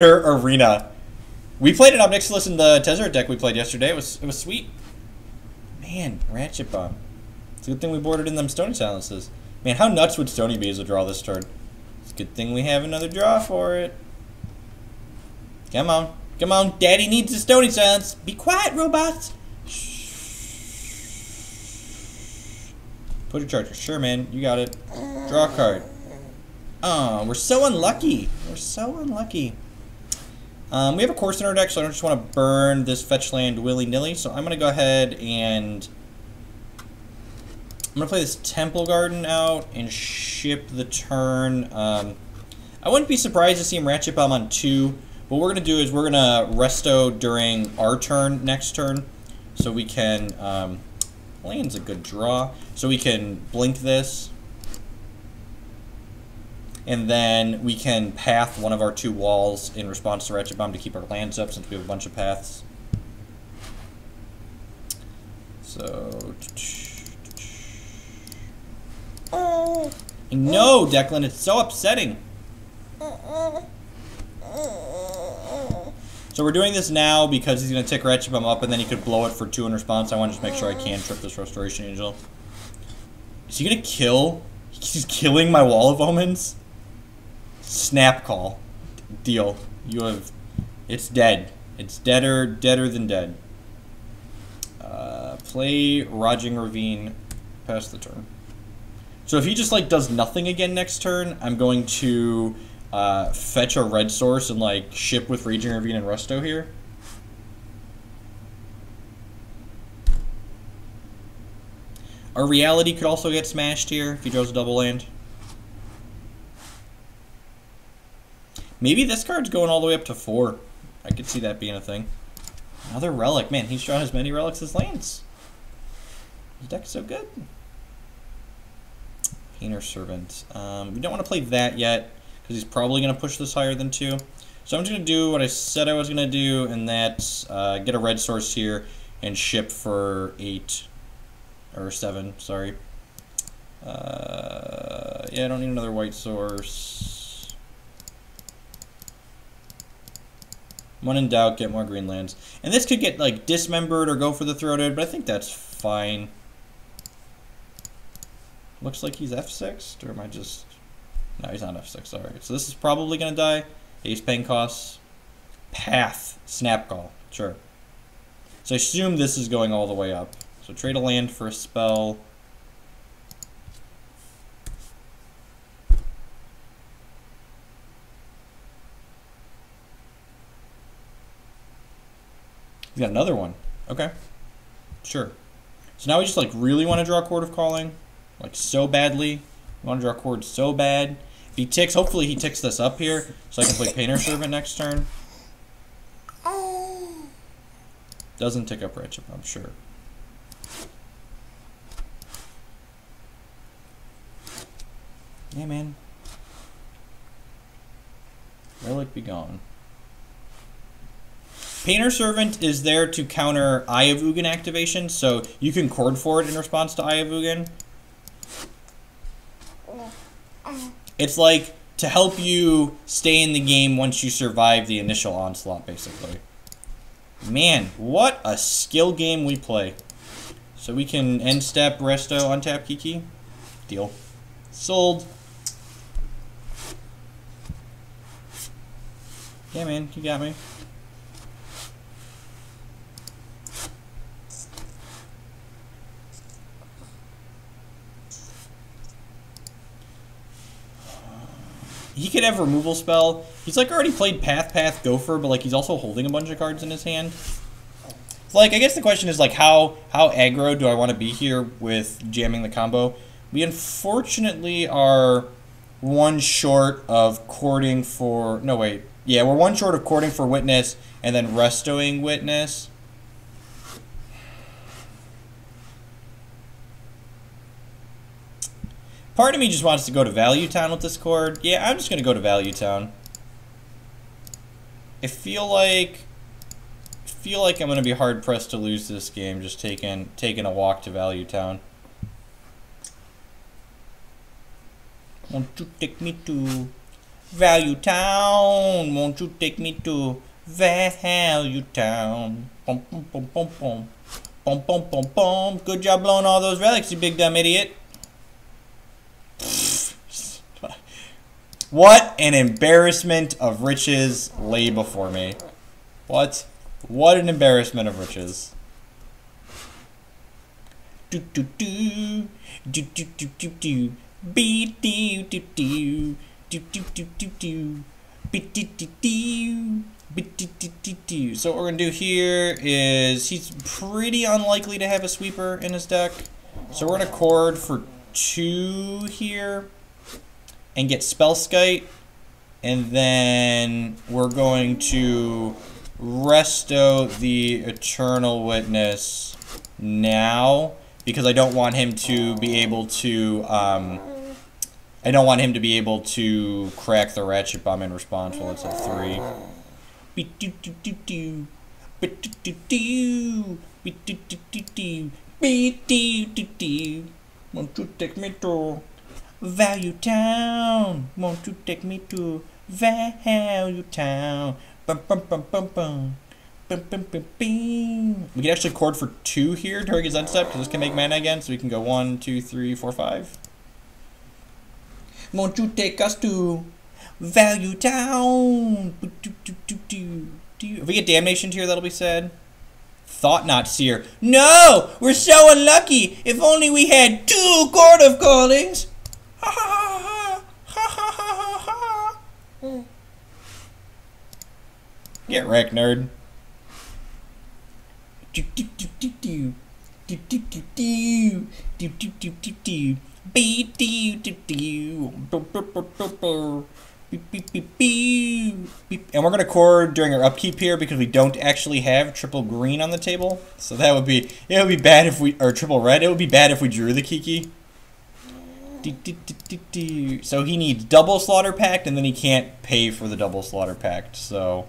Arena. We played it Ob in the Tezzeret deck we played yesterday. It was it was sweet. Man, Ratchet Bomb. It's a good thing we boarded in them Stony Silences. Man, how nuts would Stony be as a draw this turn? It's a good thing we have another draw for it. Come on. Come on. Daddy needs a Stony Silence. Be quiet, robots. Put a charger. Sure, man. You got it. Draw a card. Oh, we're so unlucky. We're so unlucky. Um, we have a course in our deck, so I don't just want to burn this fetch land willy-nilly. So I'm going to go ahead and... I'm going to play this Temple Garden out and ship the turn. Um, I wouldn't be surprised to see him Ratchet Bomb on 2. What we're going to do is we're going to Resto during our turn next turn. So we can... Um, land's a good draw. So we can blink this and then we can path one of our two walls in response to Ratchet Bomb to keep our lands up since we have a bunch of paths. So... Uh-uh. No, Declan, it's so upsetting. Uh-uh. So we're doing this now because he's going to tick Ratchet Bomb up and then he could blow it for two in response. I want to just make sure I uh-huh. can trip this Restoration Angel. Is he going to kill? He's killing my Wall of Omens? Snap call. Deal. You have... It's dead. It's deader, deader than dead. Uh, play Raging Ravine. Pass the turn. So if he just, like, does nothing again next turn, I'm going to uh, fetch a red source and, like, ship with Raging Ravine and Resto here. Our reality could also get smashed here if he draws a double land. Maybe this card's going all the way up to four. I could see that being a thing. Another relic. Man, he's drawn as many relics as lands. His deck's so good. Painter Servant. Um, we don't want to play that yet, because he's probably going to push this higher than two. So I'm just going to do what I said I was going to do, and that's uh, get a red source here and ship for eight, or seven, sorry. Uh, yeah, I don't need another white source. When in doubt, get more green lands. And this could get, like, dismembered or go for the throated, but I think that's fine. Looks like he's F6, or am I just... No, he's not F6, alright. So this is probably going to die. Ace paying costs. Path. Snap Call. Sure. So I assume this is going all the way up. So trade a land for a spell. He's got another one. Okay. Sure. So now we just like really want to draw a Chord of Calling. Like so badly. We want to draw a chord so bad. If he ticks, hopefully he ticks this up here. So I can play Painter Servant next turn. Doesn't tick up Ratchet, I'm sure. Yeah, man. Relic be gone. Painter Servant is there to counter Eye of Ugin activation, so you can chord for it in response to Eye of Ugin. It's like to help you stay in the game once you survive the initial onslaught, basically. Man, what a skill game we play. So we can end step, resto, untap Kiki. Deal. Sold. Yeah, man, you got me. He could have removal spell. He's like already played Path Path Gopher, but like he's also holding a bunch of cards in his hand. Like I guess the question is like how how aggro do I want to be here with jamming the combo? We unfortunately are one short of courting for no wait yeah we're one short of courting for witness and then restoing witness. Part of me just wants to go to Value Town with this chord. Yeah, I'm just going to go to Value Town. I feel like I feel like I'm going to be hard pressed to lose this game just taking taking a walk to Value Town. Won't you take me to Value Town. Won't you take me to Value Town? Boom, boom, boom, boom, boom. Boom, boom, boom, boom. Good job blowing all those relics, you big dumb idiot. What an embarrassment of riches lay before me. What? What an embarrassment of riches. Do do do do do do do do be do do do do do do do do be do do do be do do do do. So what we're gonna do here is he's pretty unlikely to have a sweeper in his deck. So we're gonna cord for two here and get Spellskite and then we're going to resto the Eternal Witness now because I don't want him to be able to um, I don't want him to be able to crack the ratchet bomb in response while it's at three. Won't you take me Value Town? Won't you take me to Value Town? Bum, bum, bum, bum, bum. Bum, bum, bum. We can actually chord for two here during his end step because this can make mana again, so we can go one, two, three, four, five. Won't you take us to Value Town? If we get Damnation here, that'll be sad. Thought-Knot Seer. No! We're so unlucky! If only we had two Chord of Callings! Beep, beep, nerd. And we're gonna cord during our upkeep here because we don't actually have triple green on the table. So that would be it would be bad if we or triple red. It would be bad if we drew the Kiki. So he needs double slaughter pact and then he can't pay for the double slaughter pact. So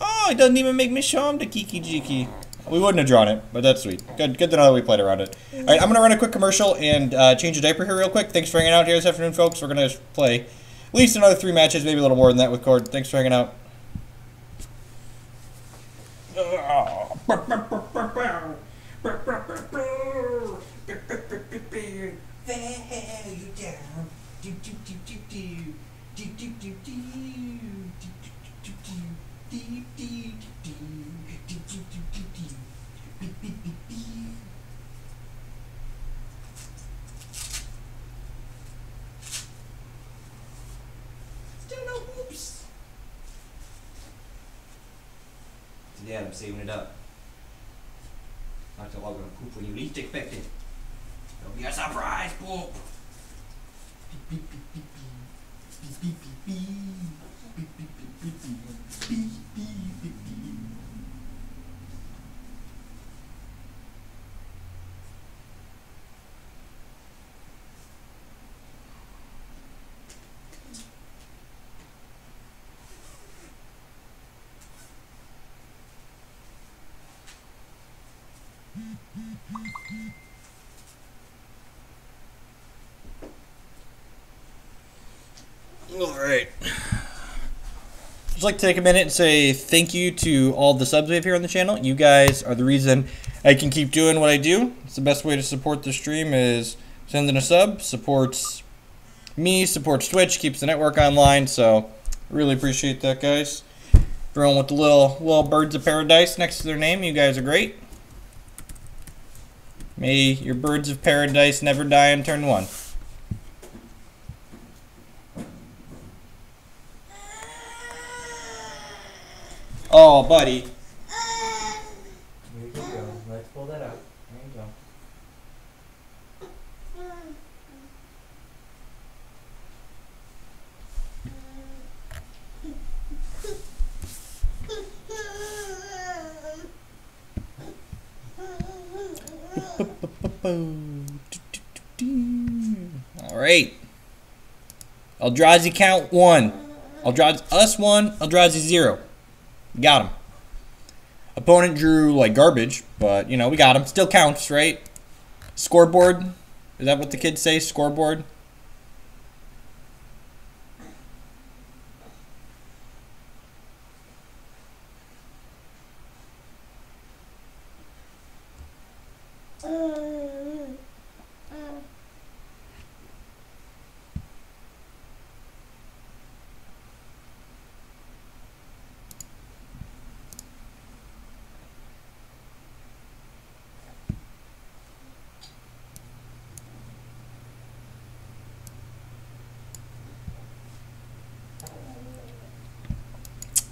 Oh, it doesn't even make me show him the Kiki Jiki. We wouldn't have drawn it, but that's sweet. Good, good to know that we played around it. All right, I'm gonna run a quick commercial and uh, change a diaper here real quick. Thanks for hanging out here this afternoon, folks. We're gonna play at least another three matches, maybe a little more than that with Cord. Thanks for hanging out. Today I'm saving it up. Not to all gonna poop when you least expect it. It'll be a surprise poop. All right. Just like to take a minute and say thank you to all the subs we have here on the channel. You guys are the reason I can keep doing what I do. It's the best way to support the stream is sending a sub. Supports me, supports Twitch, keeps the network online. So really appreciate that, guys. Everyone with the little little birds of paradise next to their name. You guys are great. May your birds of paradise never die in turn one. Oh, buddy. Here you go. Let's pull that out. There you go. All right. Eldrazi count one. Eldrazi us one. Eldrazi zero. Got him. Opponent drew like garbage, but you know we got him. Still counts, right? Scoreboard. Is that what the kids say? Scoreboard.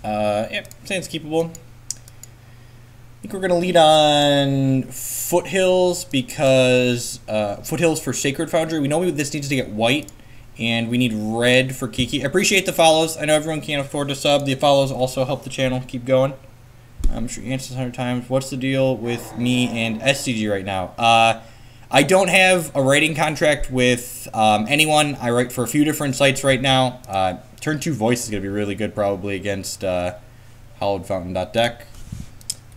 Uh, yeah, sounds keepable. I think we're going to lead on Foothills because uh, Foothills for Sacred Foundry. We know we, this needs to get white, and we need red for Kiki. I appreciate the follows. I know everyone can't afford to sub. The follows also help the channel keep going. I'm sure you answered 100 times. What's the deal with me and SCG right now? Uh, I don't have a writing contract with um, anyone. I write for a few different sites right now. Uh, turn 2 voice is going to be really good probably against uh, hallowedfountain.deck.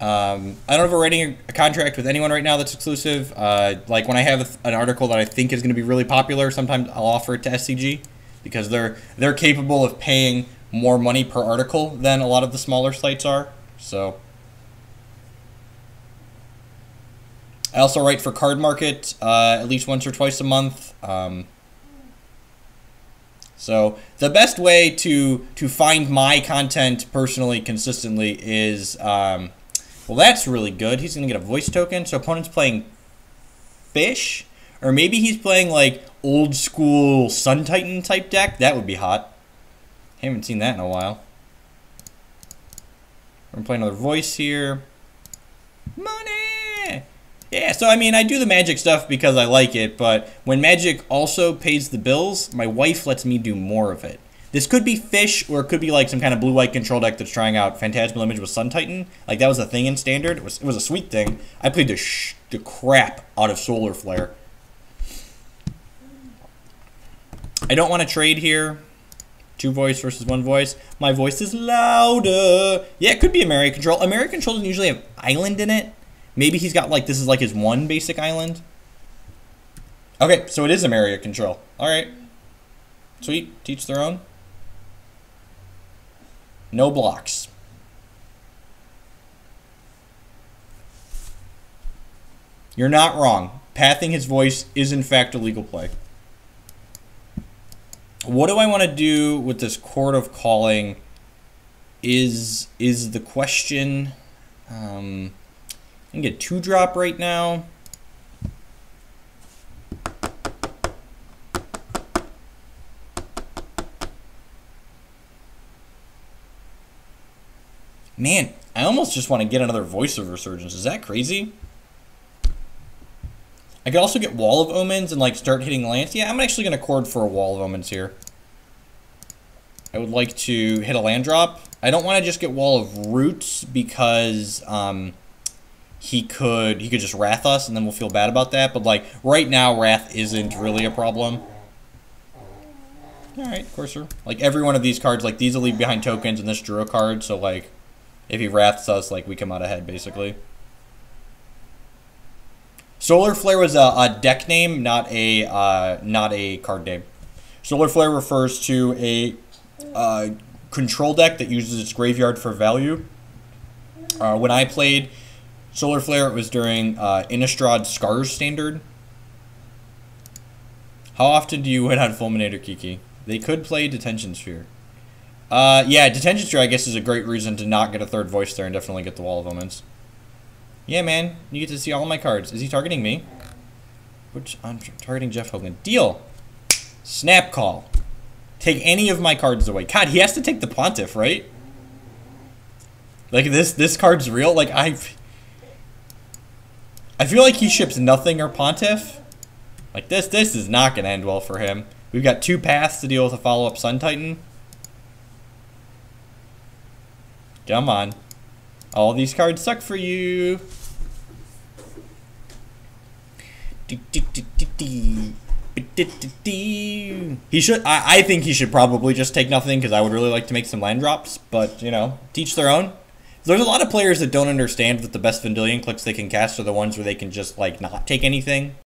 Um, I don't have a writing a contract with anyone right now that's exclusive. Uh, like when I have an article that I think is going to be really popular, sometimes I'll offer it to SCG because they're they're capable of paying more money per article than a lot of the smaller sites are. So I also write for Cardmarket uh, at least once or twice a month. Um, so the best way to to find my content personally consistently is um, well, that's really good. He's going to get a voice token. So opponent's playing Fish. Or maybe he's playing like old school Sun Titan type deck. That would be hot. Haven't seen that in a while. We're to play another voice here. Money! Yeah, so I mean, I do the magic stuff because I like it, but when magic also pays the bills, my wife lets me do more of it. This could be fish, or it could be like some kind of blue-white control deck that's trying out Phantasmal Image with Sun Titan. Like that was a thing in Standard. It was, it was a sweet thing. I played the sh the crap out of Solar Flare. I don't want to trade here. Two voice versus one voice. My voice is louder. Yeah, it could be a American Control. American Control doesn't usually have island in it. Maybe he's got like this is like his one basic island. Okay, so it is American Control. All right. Sweet. Teach their own. No blocks. You're not wrong. Pathing his voice is in fact a legal play. What do I want to do with this Chord of Calling is is the question. Um, I can get two drop right now. Man, I almost just want to get another Voice of Resurgence. Is that crazy? I could also get Wall of Omens and like start hitting lands. Yeah, I'm actually going to cord for a Wall of Omens here. I would like to hit a land drop. I don't want to just get Wall of Roots because um, he could he could just Wrath us and then we'll feel bad about that. But like right now, Wrath isn't really a problem. All right, Courser. Like every one of these cards, like these will leave behind tokens, and this drew a card. So like, if he Wraths us, like we come out ahead basically. Solar Flare was a, a deck name, not a uh, not a card name. Solar Flare refers to a uh, control deck that uses its graveyard for value. Uh, when I played Solar Flare, it was during uh, Innistrad Scars Standard. How often do you win on Fulminator Kiki? They could play Detention Sphere. Uh, yeah, Detention Sphere, I guess, is a great reason to not get a third voice there and definitely get the Wall of Omens. Yeah, man, you get to see all my cards. Is he targeting me? Which I'm targeting Jeff Hoogland. Deal. Snap call. Take any of my cards away. God, he has to take the Pontiff, right? Like this, this card's real. Like I, I feel like he ships nothing or Pontiff. Like this, this is not gonna end well for him. We've got two paths to deal with a follow-up Sun Titan. Come on. All these cards suck for you. He should. I, I think he should probably just take nothing because I would really like to make some land drops. But you know, teach their own. There's a lot of players that don't understand that the best Vendilion Cliques they can cast are the ones where they can just like not take anything.